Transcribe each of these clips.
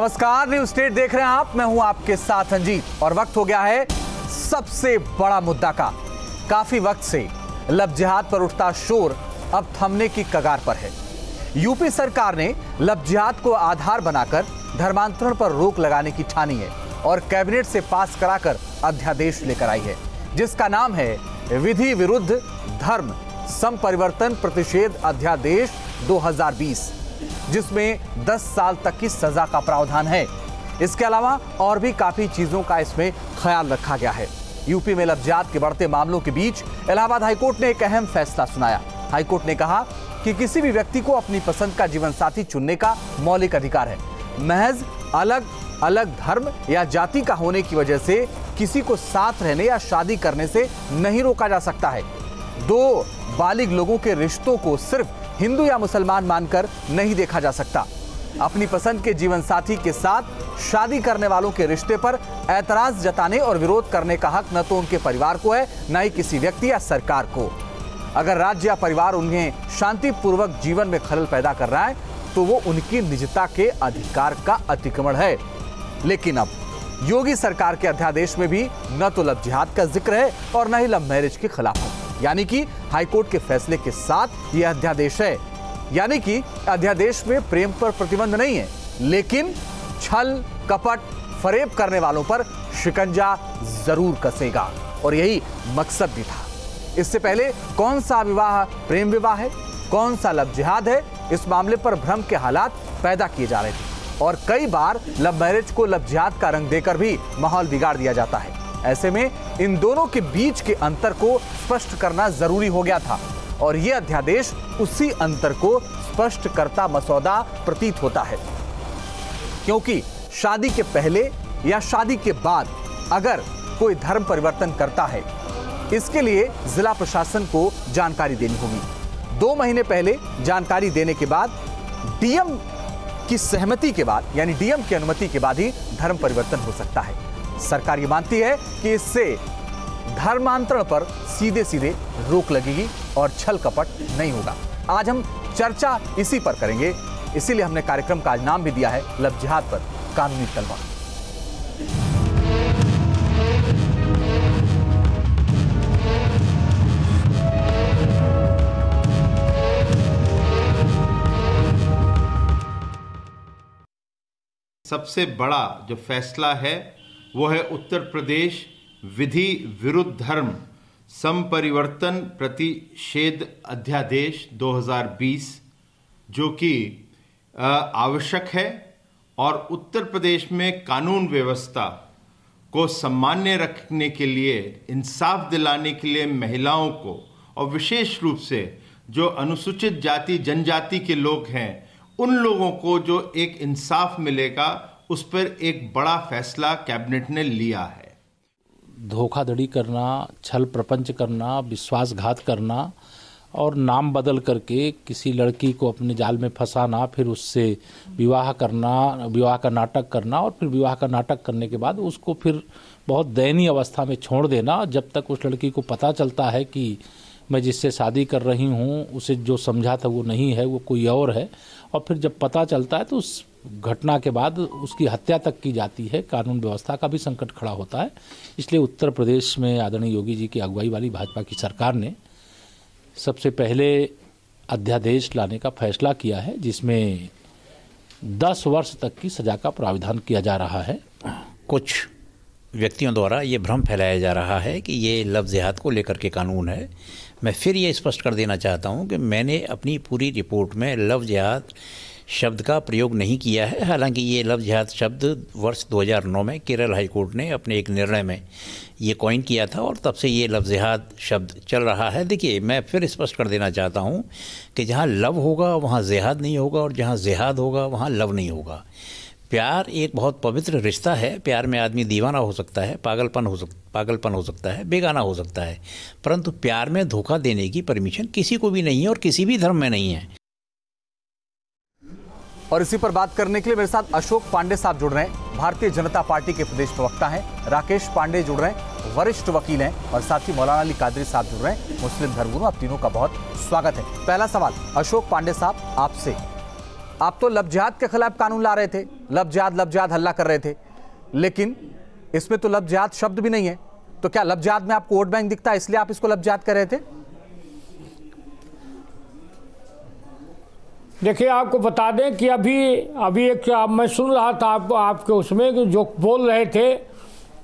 नमस्कार, news state देख रहे हैं आप। मैं हूँ आपके साथ अंजीत और वक्त हो गया है सबसे बड़ा मुद्दा का। काफ़ी वक्त से लब जिहाद पर उठता शोर अब थमने की कगार पर है। यूपी सरकार ने लब जिहाद को आधार बनाकर धर्मांतरण पर रोक लगाने की ठानी है और कैबिनेट से पास कराकर अध्यादेश लेकर आई है, जिसका नाम है विधि विरुद्ध धर्म संपरिवर्तन प्रतिषेध अध्यादेश 2020 जिसमें 10 साल तक की सजा का प्रावधान है। इसके अलावा और भी काफ़ी चीज़ों का इसमें ख्याल रखा गया है। यूपी में लफ्जात के बढ़ते मामलों के बीच इलाहाबाद हाईकोर्ट ने एक अहम फैसला सुनाया। हाईकोर्ट ने कहा कि किसी भी व्यक्ति को अपनी पसंद का जीवन साथी चुनने का मौलिक अधिकार है। महज अलग अलग धर्म या जाति का होने की वजह से किसी को साथ रहने या शादी करने से नहीं रोका जा सकता है। दो बालिग लोगों के रिश्तों को सिर्फ़ हिंदू या मुसलमान मानकर नहीं देखा जा सकता। अपनी पसंद के जीवन साथी के साथ शादी करने वालों के रिश्ते पर ऐतराज जताने और विरोध करने का हक न तो उनके परिवार को है, न ही किसी व्यक्ति या सरकार को। अगर राज्य या परिवार उन्हें शांतिपूर्वक जीवन में खलल पैदा कर रहा है तो वो उनकी निजता के अधिकार का अतिक्रमण है। लेकिन अब योगी सरकार के अध्यादेश में भी न तो लव जिहाद का ज़िक्र है और न ही लव मैरिज के खिलाफ। यानी कि हाईकोर्ट के फैसले के साथ यह अध्यादेश है। यानी कि अध्यादेश में प्रेम पर प्रतिबंध नहीं है, लेकिन छल, कपट, फरेब करने वालों पर शिकंजा ज़रूर कसेगा। और यही मकसद भी था। इससे पहले कौन सा विवाह प्रेम विवाह है, कौन सा लव जिहाद है, इस मामले पर भ्रम के हालात पैदा किए जा रहे थे। और कई बार लव मैरिज को लव जिहाद का रंग देकर भी माहौल बिगाड़ दिया जाता है। ऐसे में इन दोनों के बीच के अंतर को स्पष्ट करना ज़रूरी हो गया था। और यह अध्यादेश उसी अंतर को स्पष्ट करता मसौदा प्रतीत होता है। क्योंकि शादी के पहले या शादी के बाद अगर कोई धर्म परिवर्तन करता है, इसके लिए जिला प्रशासन को जानकारी देनी होगी। दो महीने पहले जानकारी देने के बाद, डीएम की सहमति के बाद, यानी डीएम की अनुमति के बाद ही धर्म परिवर्तन हो सकता है। सरकार ये मानती है कि इससे धर्मांतरण पर सीधे सीधे रोक लगेगी और छल कपट नहीं होगा। आज हम चर्चा इसी पर करेंगे। इसीलिए हमने कार्यक्रम का आज नाम भी दिया है, लव जिहाद पर, कानूनी तलवार। सबसे बड़ा जो फैसला है वो है उत्तर प्रदेश विधि विरुद्ध धर्म, संपरिवर्तन प्रतिषेध अध्यादेश 2020 जो कि आवश्यक है और उत्तर प्रदेश में कानून व्यवस्था को सम्मान्य रखने के लिए, इंसाफ दिलाने के लिए महिलाओं को और विशेष रूप से जो अनुसूचित जाति, जनजाति के लोग हैं, उन लोगों को जो एक इंसाफ मिलेगा उस पर एक बड़ा फैसला कैबिनेट ने लिया है। धोखाधड़ी करना, छल प्रपंच करना, विश्वासघात करना और नाम बदल करके किसी लड़की को अपने जाल में फंसाना, फिर उससे विवाह करना, विवाह का नाटक करना और फिर विवाह का नाटक करने के बाद उसको फिर बहुत दयनीय अवस्था में छोड़ देना, जब तक उस लड़की को पता चलता है कि मैं जिससे शादी कर रही हूँ, उसे जो समझा था वो नहीं है, वो कोई और है। और फिर जब पता चलता है तो उस घटना के बाद उसकी हत्या तक की जाती है। कानून व्यवस्था का भी संकट खड़ा होता है। इसलिए उत्तर प्रदेश में आदरणीय योगी जी की अगुवाई वाली भाजपा की सरकार ने सबसे पहले अध्यादेश लाने का फैसला किया है, जिसमें 10 वर्ष तक की सजा का प्राविधान किया जा रहा है। कुछ व्यक्तियों द्वारा ये भ्रम फैलाया जा रहा है कि ये लफ्ज़ जिहाद को लेकर के कानून है। मैं फिर ये स्पष्ट कर देना चाहता हूँ कि मैंने अपनी पूरी रिपोर्ट में लफ्ज़ जिहाद शब्द का प्रयोग नहीं किया है। हालाँकि ये लफ्ज़ जिहाद शब्द वर्ष 2009 में केरल हाई कोर्ट ने अपने एक निर्णय में ये कॉइन किया था और तब से ये लफ्ज़ जिहाद शब्द चल रहा है। देखिए, मैं फिर स्पष्ट कर देना चाहता हूँ कि जहाँ लव होगा, वहाँ जिहाद नहीं होगा और जहाँ जिहाद होगा, वहाँ लव नहीं होगा। प्यार एक बहुत पवित्र रिश्ता है। प्यार में आदमी दीवाना हो सकता है, पागलपन हो सक, पागलपन हो सकता है, बेगाना हो सकता है। परंतु प्यार में धोखा देने की परमिशन किसी को भी नहीं है और किसी भी धर्म में नहीं है। और इसी पर बात करने के लिए मेरे साथ अशोक पांडे साहब जुड़ रहे हैं। भारतीय जनता पार्टी के प्रदेश प्रवक्ता हैं। राकेश पांडे जुड़ रहे हैं। वरिष्ठ वकील हैं और साथ ही मौलाना अली कादरी साहब जुड़ रहे हैं। मुस्लिम धर्मगुरु, आप तीनों का बहुत स्वागत है। पहला सवाल, अशोक पांडे साहब आपसे। आप तो जिहाद के खिलाफ कानून ला रहे थे। लब जिहाद हल्ला कर रहे थे। लेकिन इसमें तो लब जिहाद शब्द भी नहीं है। तो क्या जिहाद में आपको वोट बैंक दिखता है, इसलिए आप इसको जिहाद कर रहे थे? देखिए आपको बता दें कि अभी अभी एक अब मैं सुन रहा था आप, आपके उसमें जो बोल रहे थे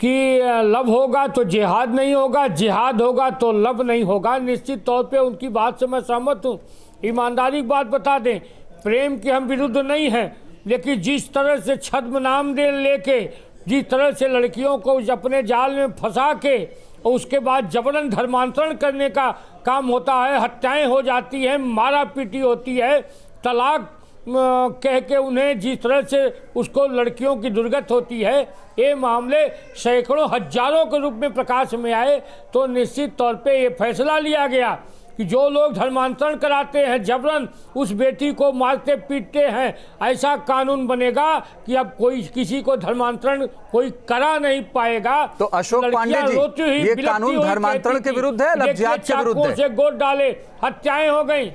कि लब होगा तो जिहाद नहीं होगा जिहाद होगा तो लब नहीं होगा। निश्चित तौर पे उनकी बात से मैं सहमत हूँ। ईमानदारी की बात बता दें प्रेम के हम विरुद्ध नहीं हैं लेकिन जिस तरह से छद्म नाम दे लेके जिस तरह से लड़कियों को अपने जाल में फंसा के और उसके बाद जबरन धर्मांतरण करने का काम होता है हत्याएँ हो जाती हैं मारा पीटी होती है तलाक कह के उन्हें जिस तरह से उसको लड़कियों की दुर्गत होती है ये मामले सैकड़ों हज़ारों के रूप में प्रकाश में आए तो निश्चित तौर पे ये फैसला लिया गया कि जो लोग धर्मांतरण कराते हैं जबरन उस बेटी को मारते पीटते हैं ऐसा कानून बनेगा कि अब कोई किसी को धर्मांतरण कोई करा नहीं पाएगा। तो अशोक पांडे जी ये कानून धर्मांतरण के विरुद्ध है के विरुद्ध है? से गोद डाले हत्याएँ हो गई।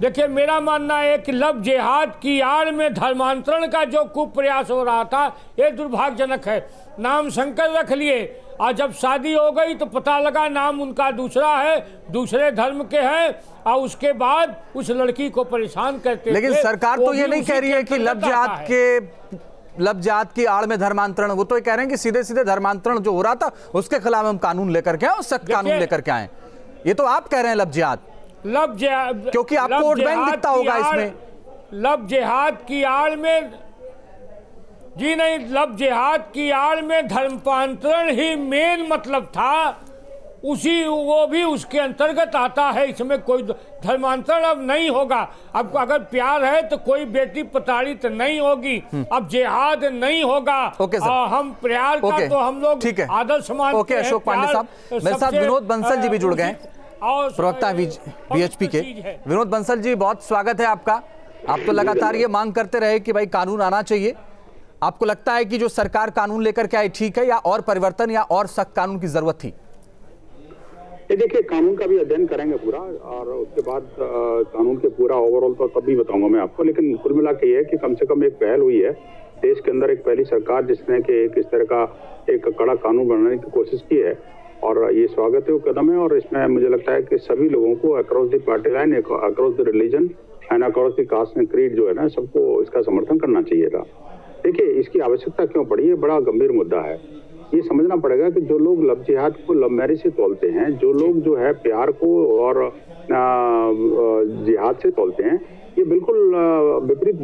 देखिए मेरा मानना है कि लब जिहाद की आड़ में धर्मांतरण का जो कुप्रयास हो रहा था ये दुर्भाग्यजनक है। नाम शंकर रख लिए। और जब शादी हो गई तो पता लगा नाम उनका दूसरा है दूसरे धर्म के हैं और उसके बाद उस लड़की को परेशान करते लेकिन सरकार तो ये नहीं कह रही है कि लब जिहाद के लब जात की आड़ में धर्मांतरण वो तो ये कह रहे हैं कि सीधे सीधे धर्मांतरण जो हो रहा था उसके खिलाफ हम कानून लेकर के आए और सख्त कानून लेकर के आए। ये तो आप कह रहे हैं लब जिहाद। लब जिहाद क्योंकि आपको वोट बैंक दिखता होगा इसमें। लब जिहाद की आड़ में जी नहीं लब जिहाद की आड़ में धर्मांतरण ही मेन मतलब था। उसी वो भी उसके अंतर्गत आता है इसमें कोई धर्मांतरण अब नहीं होगा। अब अगर प्यार है तो कोई बेटी प्रताड़ित तो नहीं होगी। हम्म। अब जिहाद नहीं होगा। Okay sir. आ, हम प्यार का तो हम लोग है। आदर्श मानते ओके अशोक पांडे साहब। मेरे साथ विनोद बंसल जी भी जुड़ गए प्रवक्ता बीएचपी के। विनोद बंसल जी बहुत स्वागत है आपका। आप तो लगातार ये मांग करते रहे कि भाई कानून आना चाहिए। आपको लगता है कि जो सरकार कानून लेकर के आई ठीक है या और परिवर्तन या और सख्त कानून की ज़रूरत थी? ये देखिए कानून का भी अध्ययन करेंगे पूरा और उसके बाद कानून के पूरा ओवरऑल तो तब भी बताऊँगा मैं आपको लेकिन कुल मिला के ये है कि कम से कम एक पहल हुई है। देश के अंदर एक पहली सरकार जिसने कि एक इस तरह का एक कड़ा कानून बनाने की कोशिश की है। और ये स्वागत है कदम है और इसमें मुझे लगता है कि सभी लोगों को across the party line across the religion and across the caste and creed जो है ना, सबको इसका समर्थन करना चाहिए था। देखिए, इसकी आवश्यकता क्यों पड़ी? है बड़ा गंभीर मुद्दा है। ये समझना पड़ेगा कि जो लोग लव जिहाद को, लव मैरिज से तोलते हैं, जो लोग जो है प्यार को और जिहाद से तोलते हैं, ये बिल्कुल विपरीत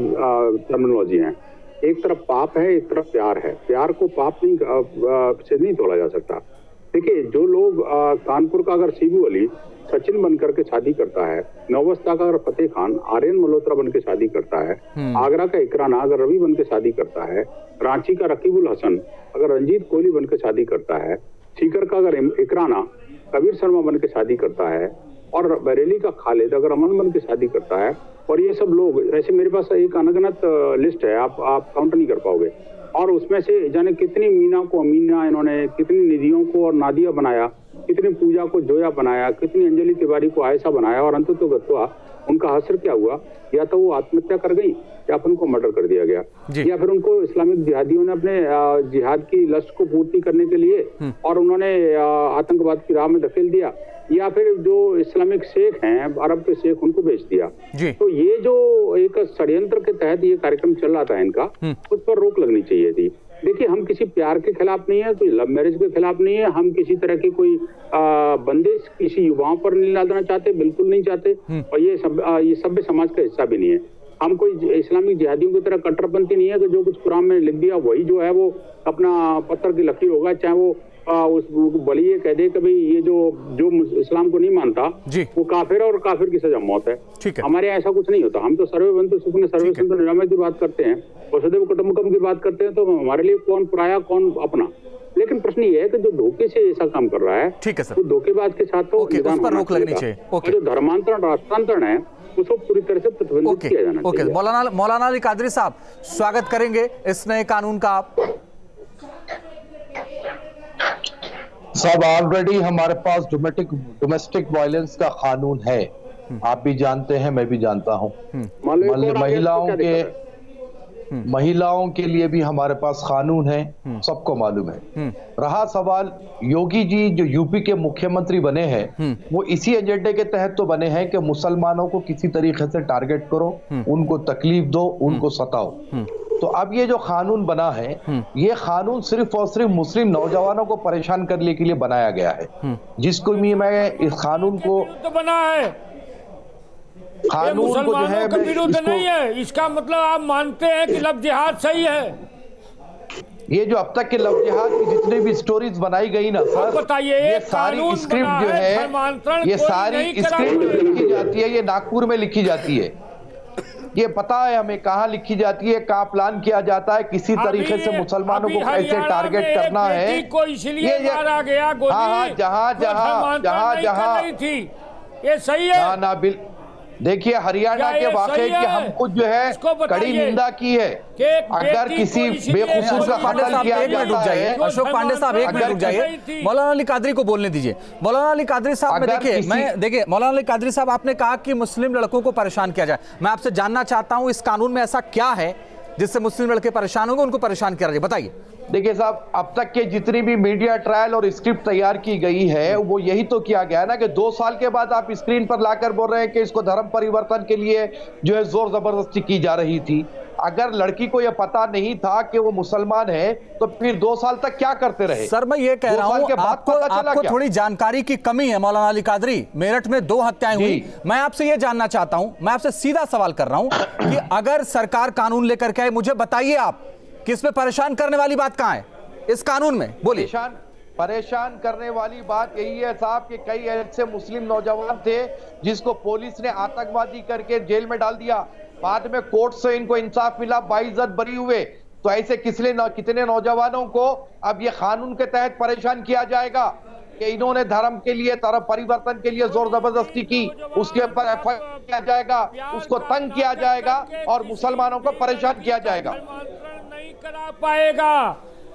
टर्मिनोलॉजी है। एक तरफ़ पाप है, एक तरफ़ प्यार है। प्यार को पाप नहीं से नहीं तोला जा सकता। देखिए जो लोग कानपुर का अगर सीबू अली सचिन बनकर के शादी करता है नौवस्था का अगर फतेह खान आर्यन मल्होत्रा बन के शादी करता है हम्म। आगरा का इकराना अगर रवि बन के शादी करता है रांची का रकीबुल हसन अगर रंजीत कोहली बन के शादी करता है सीकर का अगर इकराना कबीर शर्मा बन के शादी करता है और बरेली का खालिद अगर अमन बन के शादी करता है और ये सब लोग ऐसे मेरे पास एक अनगनत लिस्ट है आप आप काउंट नहीं कर पाओगे और उसमें से जाने कितनी मीना को अमीना इन्होंने कितनी निधियों को और नादिया बनाया, कितनी पूजा को, जोया बनाया, कितनी अंजलि तिवारी को आयसा बनाया और अंत तो गत्वा उनका असर क्या हुआ? या तो वो आत्महत्या कर गई या फिर उनको मर्डर कर दिया गया। या फिर उनको इस्लामिक जिहादियों ने अपने जिहाद की लश्क को पूर्ति करने के लिए हम्म। और उन्होंने आतंकवाद की राह में धकेल दिया या फिर जो इस्लामिक शेख हैं अरब के शेख उनको बेच दिया। तो ये जो एक षड्यंत्र के तहत ये कार्यक्रम चल रहा था इनका हम्म। उस पर रोक लगनी चाहिए थी। देखिए हम किसी प्यार के खिलाफ नहीं है कोई लव मैरिज के खिलाफ नहीं है हम किसी तरह की कोई बंदिश किसी युवाओं पर नहीं लादना चाहते बिल्कुल नहीं चाहते हम्म। और ये सब आ, ये सभ्य समाज का हिस्सा भी नहीं है हम कोई इस्लामिक जिहादियों की तरह कट्टरपंथी नहीं है कि जो कुछ कुरान में लिख दिया वही जो है वो अपना पत्थर की लकीर होगा चाहे वो आ, उस बलिए कह दे कि भाई ये जो जो इस्लाम को नहीं मानता जी। वो काफिर और काफिर की सजा मौत है। ठीक है। हमारे ऐसा कुछ नहीं होता। हम तो सर्वे बंधु सुख ने सर्वे संत निरामय की बात करते हैं वसुदेव कुटुंबकम की बात करते हैं तो हमारे लिए कौन पुराया कौन अपना? लेकिन प्रश्न ये है कि जो धोखे से ऐसा काम कर रहा है ठीक है सर। तो धोखेबाज के साथ तो उस पर रोक लगनी चाहिए जो धर्मांतरण राष्ट्रांतरण है उसको पूरी तरह से प्रतिबंधित किया जाना ओके। मौलाना मौलाना अली कादरी साहब स्वागत करेंगे इस नए कानून का आप। साहब ऑलरेडी हमारे पास डोमेस्टिक डोमेस्टिक वायलेंस का कानून है। आप भी जानते हैं मैं भी जानता हूँ। हम्म। महिलाओं के महिलाओं के लिए भी हमारे पास कानून है सबको मालूम है। रहा सवाल योगी जी जो यूपी के मुख्यमंत्री बने हैं वो इसी एजेंडे के तहत तो बने हैं कि मुसलमानों को किसी तरीके से टारगेट करो उनको तकलीफ़ दो उनको सताओ। तो अब ये जो कानून बना है ये कानून सिर्फ़ और सिर्फ़ मुस्लिम नौजवानों को परेशान करने के लिए बनाया गया है। जिसको भी मैं इस कानून को तो बना है। कानून को जो है विरुद्ध नहीं है। इसका मतलब आप मानते हैं कि लव जिहाद सही है। ये जो अब तक के लव जिहाद की जितनी भी स्टोरीज बनाई गई ना सर बताइए, ये सारी स्क्रिप्ट जो है, है ये सारी स्क्रिप्ट लिखी जाती है ये नागपुर में लिखी जाती है। ये पता है हमें कहाँ लिखी जाती है कहाँ प्लान किया जाता है किसी तरीके से मुसलमानों को कैसे टारगेट करना है? को इसलिए मारा गया गोली। हाँ हाँ जहाँ जहाँ जहाँ जहाँ थी। ये सही है? ना ना बिल देखिए हरियाणा के वाकई की है? हम खुद जो है कड़ी निंदा की है। कि अगर किसी बेकसूर का अशोक पांडे कत्ल साहब किया एक मिनट रुक जाता जाइए है अशोक पांडे साहब एक मिनट रुक जाइए। मौलाना अली कादरी को बोलने दीजिए। मौलाना अली कादरी साहब मैं देखिए मैं देखिए मौलाना अली कादरी साहब आपने कहा कि मुस्लिम लड़कों को परेशान किया जाए। मैं आपसे जानना चाहता हूँ इस कानून में ऐसा क्या है जिससे मुस्लिम लड़के परेशान होंगे उनको परेशान किया जाए? बताइए। देखिए साहब अब तक के जितनी भी मीडिया ट्रायल और स्क्रिप्ट तैयार की गई है वो यही तो किया गया ना कि दो साल के बाद आप स्क्रीन पर लाकर बोल रहे हैं कि इसको धर्म परिवर्तन के लिए जो है ज़ोर ज़बरदस्ती की जा रही थी। अगर लड़की को यह पता नहीं था कि वो मुसलमान है तो फिर दो साल तक क्या करते रहे? सर मैं ये कह रहा हूँ आपको आपको थोड़ी जानकारी की कमी है मौलाना अली कादरी। मेरठ में दो हत्याएँ हुई। मैं आपसे ये जानना चाहता हूँ मैं आपसे सीधा सवाल कर रहा हूँ कि अगर सरकार कानून लेकर के आए मुझे बताइए आप कि पे परेशान करने वाली बात कहाँ है? इस कानून में, बोलिए। परेशान परेशान करने वाली बात यही है साहब कि कई ऐसे मुस्लिम नौजवान थे जिसको पुलिस ने आतंकवादी करके जेल में डाल दिया। बाद में कोर्ट से इनको इंसाफ मिला, बाइज्जत बरी हुए। तो ऐसे किसने कितने नौजवानों को अब ये कानून के तहत परेशान किया जाएगा? कि इन्होंने धर्म के लिए तरफ़ परिवर्तन के लिए ज़ोर ज़बरदस्ती की। उसके ऊपर एफ़ किया जाएगा उसको तंग किया जाएगा और मुसलमानों को परेशान किया जाएगा। नहीं करा पाएगा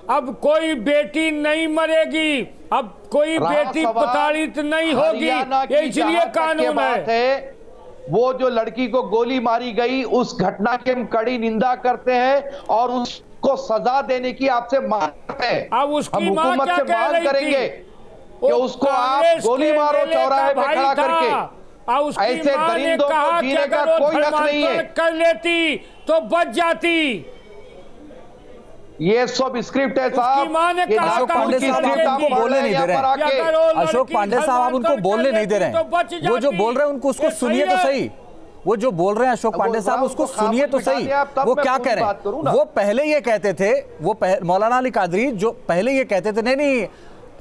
अब कोई बेटी नहीं मरेगी अब कोई बेटी प्रताड़ित नहीं होगी ये इसलिए कानून है। वो जो लड़की को गोली मारी गई उस घटना की हम कड़ी निंदा करते हैं और उसको सजा देने की आपसे मांग करते हैं। अब उसकी हम हुकूमत क्या से मांग? करेंगे। कि उसको आप गोली मारो चौराहे पे खड़ा करके। ऐसे दरिंदों को जीने का कोई हक नहीं है। कर लेती तो बच जाती। ये सब स्क्रिप्ट है साहब। अशोक पांडे साहब आपको आप बोलने नहीं दे रहे हैं। अशोक पांडे साहब आप उनको बोलने नहीं दे रहे तो हैं। वो जो बोल रहे हैं उनको उसको सुनिए तो सही। वो जो बोल रहे हैं अशोक पांडे साहब उसको सुनिए तो सही। वो क्या कह रहे। हैं? वो पहले ये कहते थे वो मौलाना अली कादरी जो पहले ये कहते थे नहीं नहीं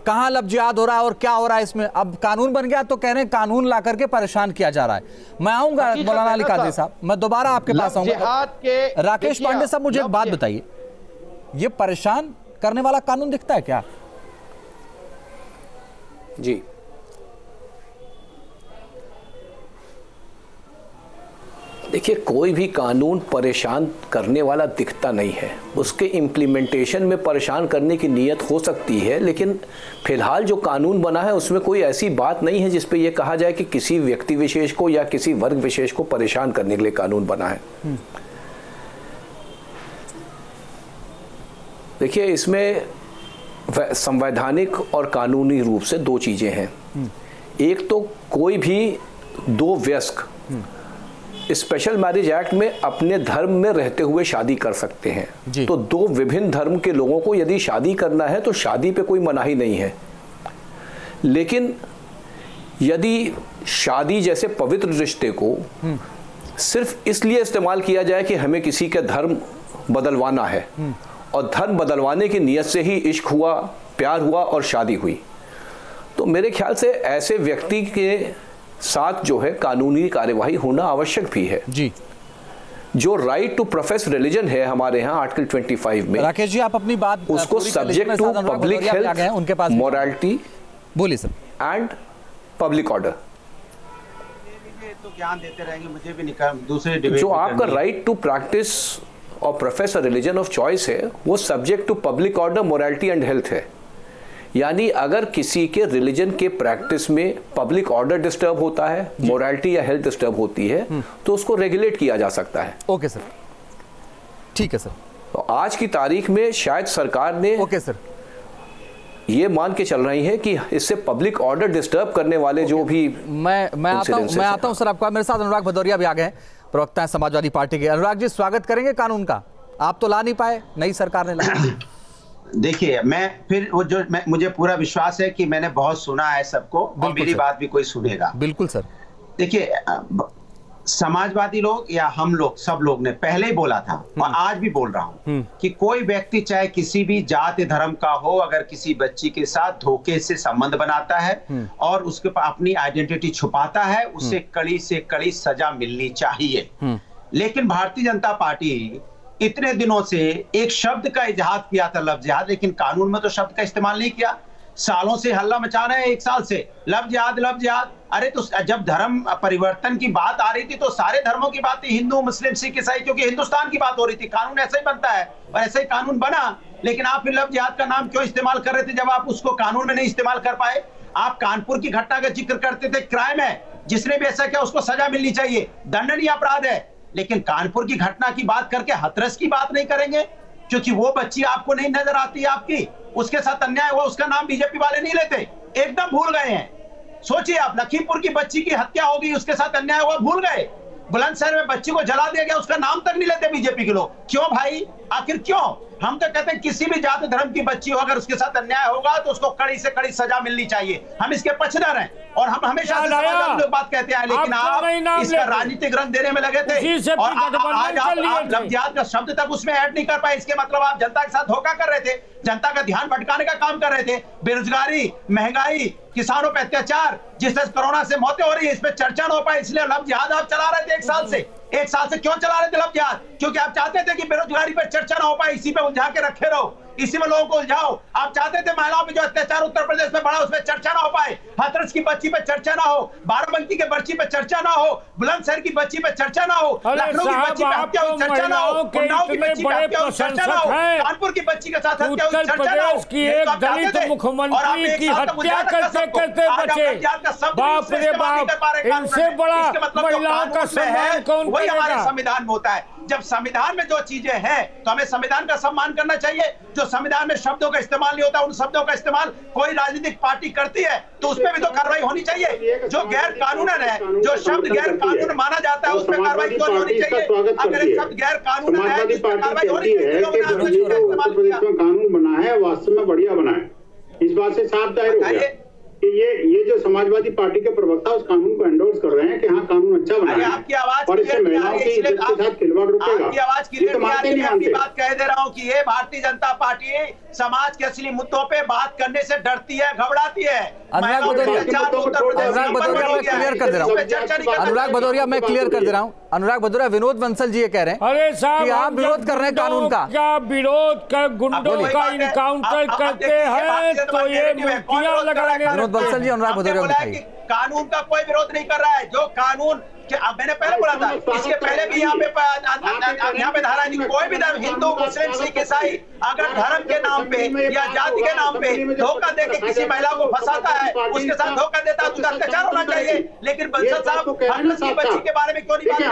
कहाँ लफ्जियात जिहाद हो रहा है और क्या हो रहा है इसमें? अब कानून बन गया तो कह रहे हैं कानून ला करके परेशान किया जा रहा है। मैं आऊँगा मौलाना अली कादरी साहब। साहब। मैं दोबारा आपके पास आऊँगा। राकेश पांडे साहब मुझे एक बात बताइए। ये परेशान करने वाला कानून दिखता है क्या? जी। देखिए, कोई भी कानून परेशान करने वाला दिखता नहीं है। उसके इम्प्लीमेंटेशन में परेशान करने की नीयत हो सकती है, लेकिन फ़िलहाल जो कानून बना है, उसमें कोई ऐसी बात नहीं है जिसपे ये कहा जाए कि किसी व्यक्ति विशेष को या किसी वर्ग विशेष को परेशान करने के लिए कानून बना है। देखिए, इसमें संवैधानिक और कानूनी रूप से दो चीज़ें हैं। एक तो कोई भी दो वयस्क स्पेशल मैरिज एक्ट में अपने धर्म में रहते हुए शादी कर सकते हैं। तो दो विभिन्न धर्म के लोगों को यदि शादी करना है तो शादी पे कोई मनाही नहीं है। लेकिन यदि शादी जैसे पवित्र रिश्ते को सिर्फ़ इसलिए इस्तेमाल किया जाए कि हमें किसी का धर्म बदलवाना है और धर्म बदलवाने की नीयत से ही इश्क हुआ प्यार हुआ और शादी हुई। तो मेरे ख्याल से ऐसे व्यक्ति के साथ जो है कानूनी कार्यवाही होना आवश्यक भी है। जी। जो राइट टू प्रोफेस रिलीजन है हमारे यहाँ आर्टिकल 25 में राकेश जी आप अपनी बात उसको। सब्जेक्ट टू पब्लिक भदौरिया भी आ गए हैं, उनके पास हेल्थ मोरालिटी बोलिए सर। एंड पब्लिक ऑर्डर तो ज्ञान देते रहेंगे मुझे भी निकाल दूसरे जो आपका राइट टू प्रैक्टिस और प्रोफेसर रिलीजन ऑफ़ चॉइस है वो subject to public order morality and health है। यानी अगर किसी के रिलीजन के प्रैक्टिस में पब्लिक ऑर्डर डिस्टर्ब होता है मोरालिटी या हेल्थ डिस्टर्ब होती है तो उसको रेगुलेट किया जा सकता है। Okay sir. ठीक है सर। तो आज की तारीख में शायद सरकार ने ओके सर। ये मान के चल रही है कि इससे पब्लिक ऑर्डर डिस्टर्ब करने वाले जो भी मैं मैं आता हूँ मैं आता हूँ सर आपका। मेरे साथ अनुराग भदौरिया भी आ गए हैं। प्रवक्ता हैं समाजवादी पार्टी के। अनुराग जी स्वागत करेंगे कानून का। आप तो ला नहीं पाए नई सरकार ने ला। देखिए मैं फिर वो जो मैं मुझे पूरा विश्वास है कि मैंने बहुत सुना है सबको और मेरी। बात भी कोई सुनेगा। बिल्कुल सर। देखिए समाजवादी लोग या हम लोग सब लोग ने पहले ही बोला था और आज भी बोल रहा हूँ कि कोई व्यक्ति चाहे किसी भी जाति धर्म का हो अगर किसी बच्ची के साथ धोखे से संबंध बनाता है और उसके पास अपनी आइडेंटिटी छुपाता है उसे कड़ी से कड़ी सजा मिलनी चाहिए। लेकिन भारतीय जनता पार्टी इतने दिनों से एक शब्द का इजहार किया था लफ्ज जिहाद लेकिन कानून में तो शब्द का इस्तेमाल नहीं किया। सालों से हल्ला मचा रहे हैं, एक साल से। लफ्ज जिहाद लफ्ज जिहाद अरे तो जब धर्म परिवर्तन की बात आ रही थी तो सारे धर्मों की बात थी हिंदू, मुस्लिम, सिख, ईसाई, क्योंकि हिंदुस्तान की बात हो रही थी, कानून ऐसा ही बनता है और ऐसा ही कानून बना। लेकिन आप फिर लफ्ज जिहाद का नाम क्यों इस्तेमाल कर रहे थे जब आप उसको कानून में नहीं इस्तेमाल कर पाए? आप कानपुर की घटना का ज़िक्र करते थे, क्राइम है। जिसने भी ऐसा किया, उसको सजा मिलनी चाहिए। दंडनीय अपराध है। लेकिन कानपुर की घटना की बात करके हथरस की बात नहीं करेंगे, क्योंकि वो बच्ची आपको नहीं नज़र आती आपकी। उसके साथ अन्याय हुआ, उसका नाम बीजेपी वाले नहीं लेते। एकदम भूल गए हैं। सोचिए आप, लखीमपुर की बच्ची की हत्या होगी उसके साथ अन्याय हुआ, भूल गए। बुलंदशहर में बच्ची को जला दिया गया, उसका नाम तक नहीं लेते बीजेपी के लोग। क्यों भाई? आखिर क्यों? हम तो कहते हैं किसी भी जाति धर्म की बच्ची हो अगर उसके साथ अन्याय होगा तो उसको कड़ी से कड़ी सजा मिलनी चाहिए। हम इसके पक्षधर हैं और हम हमेशा लोग बात कहते हैं लेकिन आप इसका राजनीतिक रंग देने में लगे थे। और आज आप कर लिए आप थे। लफ्ज जिहाद का शब्द तक उसमें ऐड नहीं कर पाए। इसके मतलब आप जनता के साथ धोखा कर रहे थे। जनता का ध्यान भटकाने का काम कर रहे थे। बेरोजगारी महँगाई किसानों पे अत्याचार जिस तरह कोरोना से मौतें हो रही है इस पे चर्चा न हो पाए इसलिए लफ्ज जिहाद आप चला रहे थे एक साल से। एक साल से क्यों चला रहे थे जिहाद क्योंकि आप चाहते थे कि बेरोजगारी पर चर्चा ना हो पाए, इसी पे उलझा के रखे रहो। इसी में लोगों को उलझाओ। आप चाहते थे महिलाओं पे जो अत्याचार उत्तर प्रदेश में बढ़ा उसमें चर्चा ना हो पाए। हथरस की बच्ची पे चर्चा ना हो बाराबंकी के बच्ची पे चर्चा ना हो बुलंदशहर की बच्ची पे चर्चा ना हो लखनऊ की बच्ची पे हत्या हुई तो चर्चा ना हो उन्नाव की बच्ची पे हत्या हुई चर्चा ना हो कानपुर की बच्ची के साथ हत्या हुई चर्चा ना हो। की तो एक दलित मुख्यमंत्री की तो हत्या करते करते बचे बाप रे बाप इनसे बड़ा मतलब महिलाओं का में सम्मान कौन वही हमारे संविधान में होता है। जब संविधान में जो चीज़ें हैं तो हमें संविधान का सम्मान करना चाहिए। जो संविधान में शब्दों का इस्तेमाल नहीं होता उन शब्दों का इस्तेमाल कोई राजनीतिक पार्टी करती है तो उसमें भी तो कार्रवाई होनी चाहिए। जो गैर कानूनन है जो शब्द गैर कानून माना जाता है उस पर कार्रवाई क्यों होनी चाहिए? अगर शब्द गैर कानून है कार्रवाई होनी चाहिए में कानून बना है वास्तव में बढ़िया बना है। इस बात से साफ़ ज़ाहिर हो गया। कि ये ये जो समाजवादी पार्टी के प्रवक्ता उस कानून को एंडोर्स कर रहे हैं कि हाँ कानून अच्छा बना है। आपकी आवाज़ और इससे महिलाओं की इज़्ज़त के साथ खिलवाड़ रुकेगा। आपकी आवाज़ क्लियर तो नहीं मानते नहीं मानते बात कह दे रहा हूँ कि ये भारतीय जनता पार्टी समाज के असली मुद्दों पे बात करने से डरती है घबराती है। अनुराग भदौरिया- को अनुराग भदौरिया मैं क्लियर कर दे रहा हूँ। अनुराग भदौरिया मैं क्लियर कर दे रहा हूँ। अनुराग भदौरिया विनोद बंसल जी ये कह रहे हैं अरे साहब कि आप विरोध कर रहे हैं कानून का। का विरोध कर गुंडों का इनकाउंटर करते हैं तो ये पार्टी मूर्तियाँ है? लगाने विनोद बंसल जी, अनुराग भदौरिया बोला है दिखाइए। कानून का कोई विरोध नहीं कर रहा है। जो कानून अब मैंने पहले बोला था इसके पहले भी यहाँ पे यहाँ पे धारा नहीं। कोई भी धर्म हिंदू मुस्लिम सिख ईसाई अगर धर्म के नाम पे या जाति के नाम पे धोखा दे के किसी महिला को फंसाता है उसके साथ धोखा देता है तो उसका अत्याचार होना चाहिए। लेकिन बंसल साहब की बच्ची के बारे में क्यों नहीं बात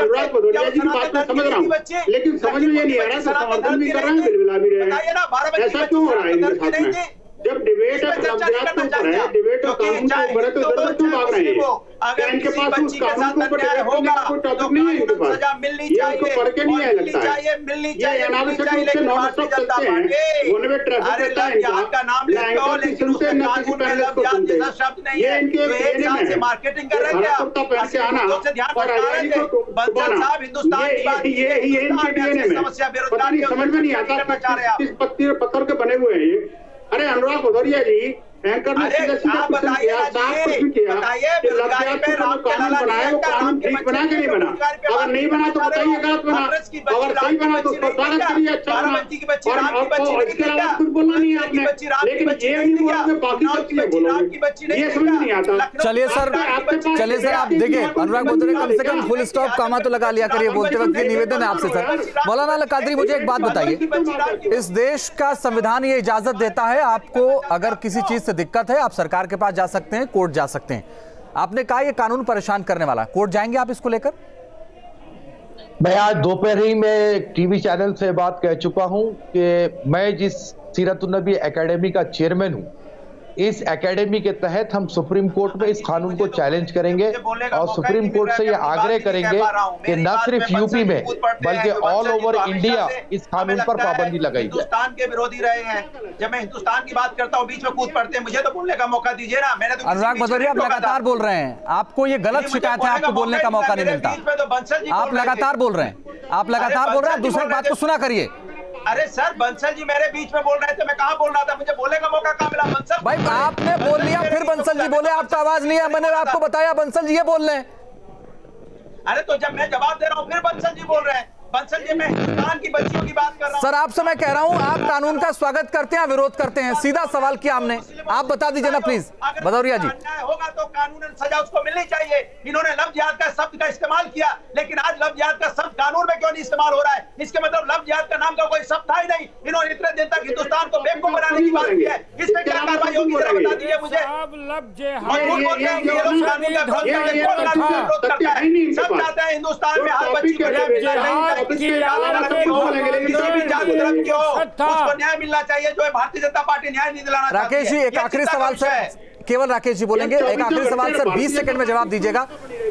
करते? की की हूँ। बच्ची? लेकिन समझ में नहीं आ रहा कि की हैं। बताइए ना हैं ऐसा बच्ची हो है की नहीं थी? डिबेट के करना ऊपर है चाहिए। डिबेट और कानून के ऊपर है तो इधर क्यों भाग रहे हैं। अगर इनके पास उस कानून के ऊपर डिबेट करने का कोई तो टॉपिक नहीं है इनके पास ये उनको पढ़ के नहीं आया लगता है। ये अनावश्यक रूप से नॉन स्टॉप जनता हैं। पार्टी। में ट्रैफ़िक रहता है लफ्ज जिहाद का नाम लेते हो, एंकर लेकिन सुनते उसमें किसी पैनलिस्ट को सुनते। शब्द नहीं ये इनके तो एक एरिया साल में है। मार्केटिंग कर रहे ये थे आप। भारत कुत्ता पहन के आना। मुद्दों से ध्यान और आज़ादी को बंसल छुपाना साहब हिंदुस्तान की बात ये ये ये इनके डीएनए में समस्या पता नहीं समझ में नहीं आता किस पत्ती पत्थर के बने हुए हैं ये अरे अनुराग भदौरिया जी। एंकर ने सीधा सीधा आप क्वेश्चन किया साफ़ जी, किया कि बेरोजगारी लफ्जात पे को जो राम के कानून बनाया वो कानून ठीक बना के नहीं बना अगर नहीं बना तो बताइए गलत बना हो। कांग्रेस की बच्ची अगर सही बना तो उसको स्वागत करिए अच्छा बना और आपको नहीं इसके अलावा कुछ बोलना नहीं है आपने लेकिन ये नहीं नहीं दिया। बाकी सब चीज़ें बच्ची राम की बच्ची बोलोगे ये समझ नहीं आता चलिए सर चलिए सर आप देखिए अनुराग भदौरिया कम से कम फुल स्टॉप कामा तो लगा लिया करिए बोलते वक्त ये निवेदन है आपसे सर मौलाना अल कादरी मुझे एक बात बताइए इस देश का संविधान ये इजाज़त देता है आपको अगर किसी चीज़ से दिक्कत है, आप सरकार के पास जा सकते हैं, कोर्ट जा सकते हैं। आपने कहा ये कानून परेशान करने वाला कोर्ट जाएँगे आप इसको लेकर? मैं आज दोपहर ही में टीवी चैनल से बात कह चुका हूँ कि मैं जिस सीरतुलनबी एकेडमी का चेयरमैन हूँ इस एकेडमी के तहत हम सुप्रीम कोर्ट में इस कानून को चैलेंज करेंगे और सुप्रीम कोर्ट से ये आग्रह करेंगे कि न सिर्फ़ यूपी में बल्कि ऑल ओवर इंडिया इस कानून पर पाबंदी लगाई जाए हिंदुस्तान के विरोधी रहे हैं। जब मैं हिंदुस्तान की बात करता हूँ बीच में कूद पड़ते हैं। मुझे तो बोलने का मौका दीजिए ना। मैंने तो अनुराग भदौरिया आप लगातार बोल रहे हैं। आपको ये गलत शिकायत है आपको बोलने का मौका नहीं मिलता। तो आप लगातार बोल रहे हैं। आप लगातार बोल रहे हैं दूसरे बात को सुना करिए। अरे सर बंसल जी मेरे बीच में बोल रहे थे मैं कहा बोल रहा था? मुझे बोलने का मौका कहा मिला? बंसल भाई आपने बोल लिया फिर बंसल जी बोले आपका आवाज़ नहीं है। मैंने आपको बताया बंसल जी ये बोल रहे हैं। अरे तो जब मैं जवाब दे रहा हूँ फिर बंसल जी बोल रहे हैं। बंसल जी मैं हिंदुस्तान की बच्चियों की बात कर रहा हूँ। सर आपसे मैं कह रहा हूँ आप कानून का स्वागत करते हैं विरोध करते हैं। सीधा सवाल किया हमने। आप बता दीजिए ना प्लीज़ भदौरिया जी। होगा तो कानून सजा उसको मिलनी चाहिए। इन्होंने लव जिहाद का शब्द का इस्तेमाल किया लेकिन आज लव जिहाद का शब्द कानून में क्यों नहीं इस्तेमाल हो रहा है? इसके मतलब लव जिहाद का नाम का कोई शब्द था ही नहीं। इन्होंने इतने दिन तक हिंदुस्तान को बेवकूफ़ बनाने की बात की है। इसमें क्या कार्रवाई होगी जरा बता दीजिए मुझे। अब लब जिहाद मजबूर बोलते ये लोग कानून का विरोध करते कौन कानून का विरोध करता सब चाहते हैं हिंदुस्तान में हर बच्ची को न्याय मिलना चाहिए। किसी भी जाति धर्म की हो। उसको न्याय मिलना चाहिए जो है भारतीय जनता पार्टी न्याय नहीं दिलाना चाहती राकेश जी है। एक आखिरी सवाल विषय है। से केवल राकेश जी बोलेंगे। एक आखिरी सवाल सर 20 सेकंड में जवाब दीजिएगा।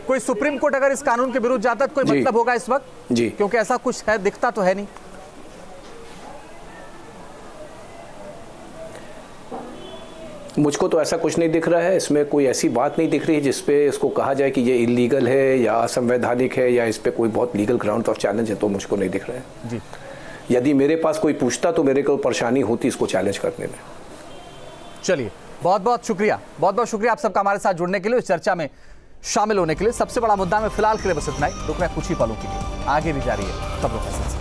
कोई सुप्रीम कोर्ट अगर इस कानून के विरुद्ध जाता तो कोई मतलब होगा इस वक्त? जी। क्योंकि ऐसा कुछ है दिखता तो है नहीं। मुझको तो ऐसा कुछ नहीं दिख रहा है। इसमें कोई ऐसी बात नहीं दिख रही है जिसपे इसको कहा जाए कि ये इलीगल है या असंवैधानिक है या इस पे कोई बहुत लीगल ग्राउंड ऑफ़ चैलेंज है तो मुझको नहीं दिख रहा है। जी। यदि मेरे पास कोई पूछता तो मेरे को परेशानी होती इसको चैलेंज करने में। चलिए बहुत बहुत शुक्रिया। बहुत बहुत शुक्रिया आप सबका हमारे साथ जुड़ने के लिए, इस चर्चा में शामिल होने के लिए। सबसे बड़ा मुद्दा में फ़िलहाल के लिए बस इतना ही। रुक रहा है कुछ ही पलों के लिए। आगे भी जारी है खबरों का